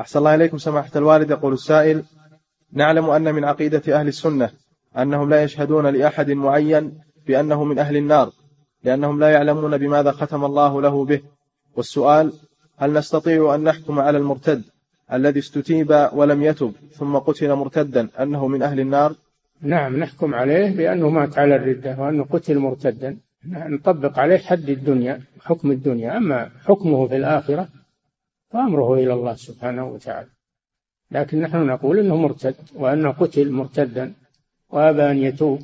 أحسن الله إليكم سماحة الوالد. يقول السائل نعلم أن من عقيدة أهل السنة أنهم لا يشهدون لأحد معين بأنه من أهل النار لأنهم لا يعلمون بماذا ختم الله له به. والسؤال هل نستطيع أن نحكم على المرتد الذي استتيب ولم يتب ثم قتل مرتدا أنه من أهل النار؟ نعم نحكم عليه بأنه مات على الردة وأنه قتل مرتدا. نطبق عليه حد الدنيا حكم الدنيا. أما حكمه في الآخرة فأمره إلى الله سبحانه وتعالى. لكن نحن نقول أنه مرتد وأنه قتل مرتدا وأبى أن يتوب.